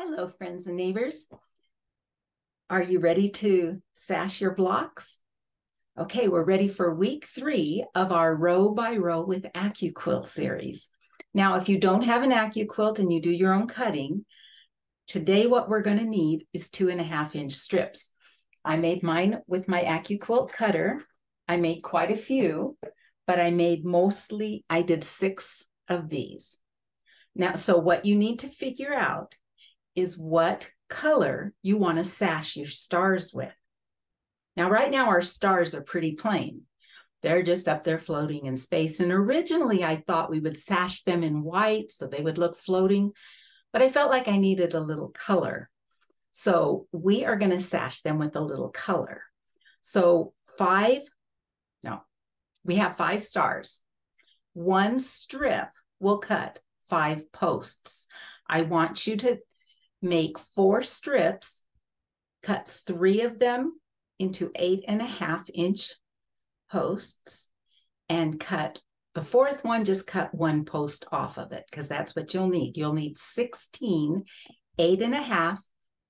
Hello, friends and neighbors. Are you ready to sash your blocks? Okay, we're ready for week three of our row by row with AccuQuilt series. Now, if you don't have an AccuQuilt and you do your own cutting, today what we're going to need is two and a half inch strips. I made mine with my AccuQuilt cutter. I made quite a few, but I made mostly, I did six of these. Now, so what you need to figure out is what color you want to sash your stars with. Now, right now, our stars are pretty plain. They're just up there floating in space. And originally, I thought we would sash them in white so they would look floating, but I felt like I needed a little color. So we are going to sash them with a little color. So five, no, we have five stars. One strip will cut five posts. I want you to make four strips, cut three of them into eight and a half inch posts, and cut the fourth one, just cut one post off of it because that's what you'll need. You'll need 16 eight and a half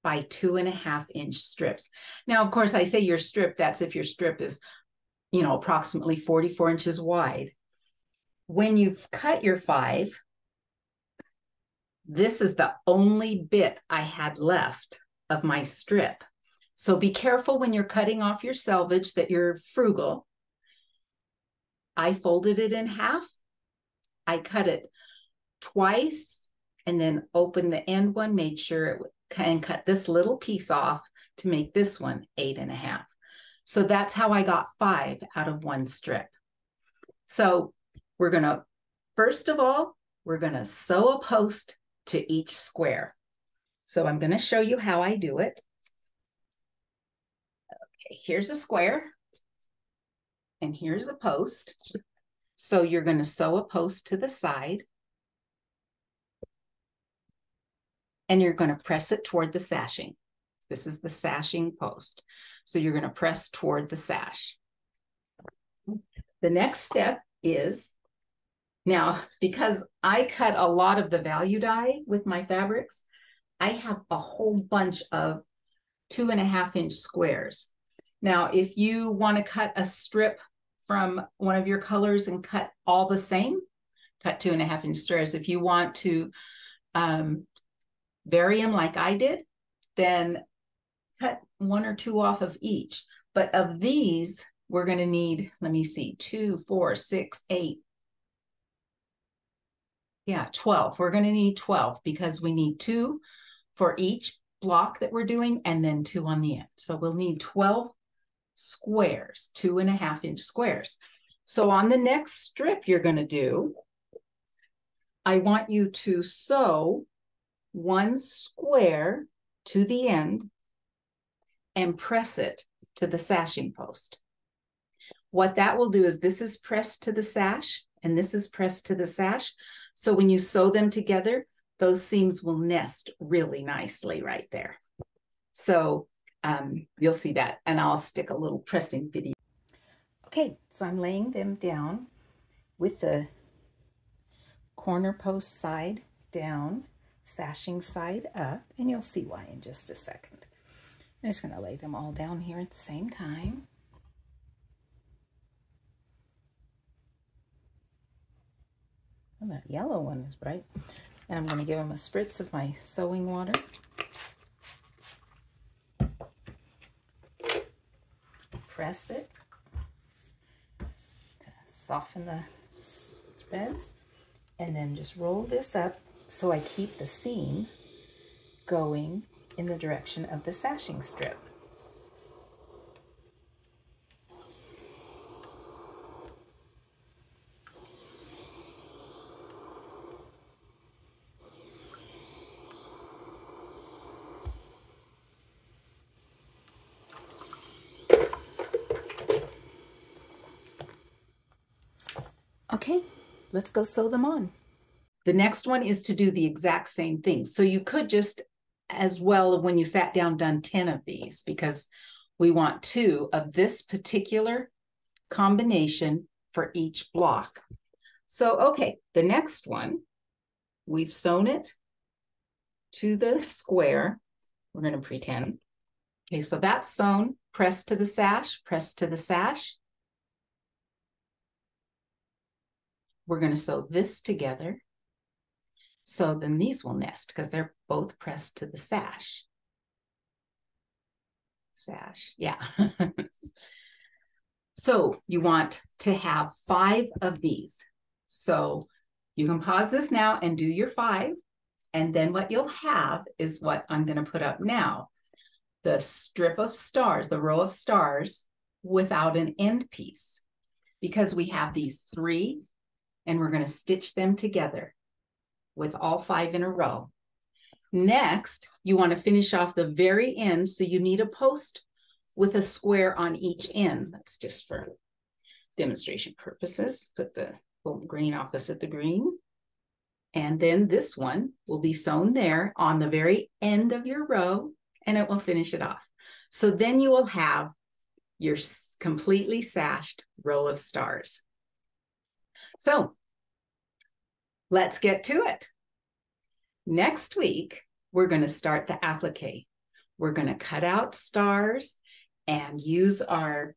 by two and a half inch strips. Now, of course, I say your strip, that's if your strip is, you know, approximately 44 inches wide. When you've cut your five, this is the only bit I had left of my strip. So be careful when you're cutting off your selvage that you're frugal. I folded it in half. I cut it twice and then opened the end one, made sure it can cut this little piece off to make this one eight and a half. So that's how I got five out of one strip. So we're going to, first of all, we're going to sew a post to each square. So I'm going to show you how I do it. Okay, here's a square and here's a post. So you're going to sew a post to the side and you're going to press it toward the sashing. This is the sashing post. So you're going to press toward the sash. The next step is now, because I cut a lot of the value die with my fabrics, I have a whole bunch of two and a half inch squares. Now, if you want to cut a strip from one of your colors and cut all the same, cut two and a half inch squares. If you want to um, vary them like I did, then cut one or two off of each. But of these, we're going to need, let me see, two, four, six, eight, yeah, 12. We're going to need 12 because we need two for each block that we're doing and then two on the end. So we'll need 12 squares, two and a half inch squares. So on the next strip you're going to do, I want you to sew one square to the end and press it to the sashing post. What that will do is this is pressed to the sash and this is pressed to the sash. So when you sew them together, those seams will nest really nicely right there. So um, you'll see that and I'll stick a little pressing video. Okay, so I'm laying them down with the corner post side down, sashing side up, and you'll see why in just a second. I'm just going to lay them all down here at the same time. And that yellow one is bright. And I'm going to give them a spritz of my sewing water. Press it to soften the threads. And then just roll this up so I keep the seam going in the direction of the sashing strip. Okay, let's go sew them on. The next one is to do the exact same thing. So you could just as well when you sat down done 10 of these because we want two of this particular combination for each block. So, okay, the next one, we've sewn it to the square. We're going to pretend. Okay, so that's sewn. Press to the sash, press to the sash. We're going to sew this together. So then these will nest because they're both pressed to the sash. Sash, yeah. so you want to have five of these. So you can pause this now and do your five. And then what you'll have is what I'm going to put up now. The strip of stars, the row of stars without an end piece. Because we have these three and we're going to stitch them together with all five in a row. Next, you want to finish off the very end. So you need a post with a square on each end. That's just for demonstration purposes. Put the green opposite the green. And then this one will be sewn there on the very end of your row and it will finish it off. So then you will have your completely sashed row of stars. So let's get to it. Next week, we're going to start the applique. We're going to cut out stars and use our,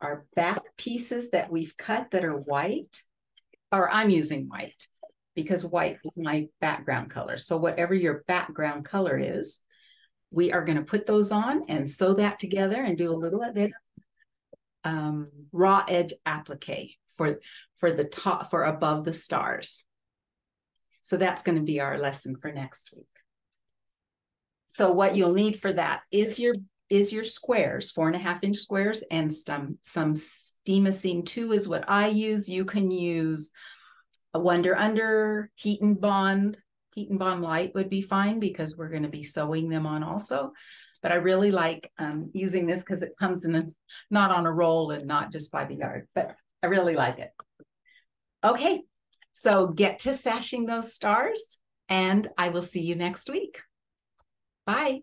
our back pieces that we've cut that are white, or I'm using white because white is my background color. So whatever your background color is, we are going to put those on and sew that together and do a little bit um, raw edge applique for for the top for above the stars. So that's going to be our lesson for next week. So what you'll need for that is your is your squares, four and a half inch squares, and some some Steam-A-Seam two is what I use. You can use a Wonder Under Heat and Bond. Heat and Bond Light would be fine because we're going to be sewing them on also. But I really like um, using this because it comes in a, not on a roll and not just by the yard. But I really like it. Okay, so get to sashing those stars, and I will see you next week. Bye.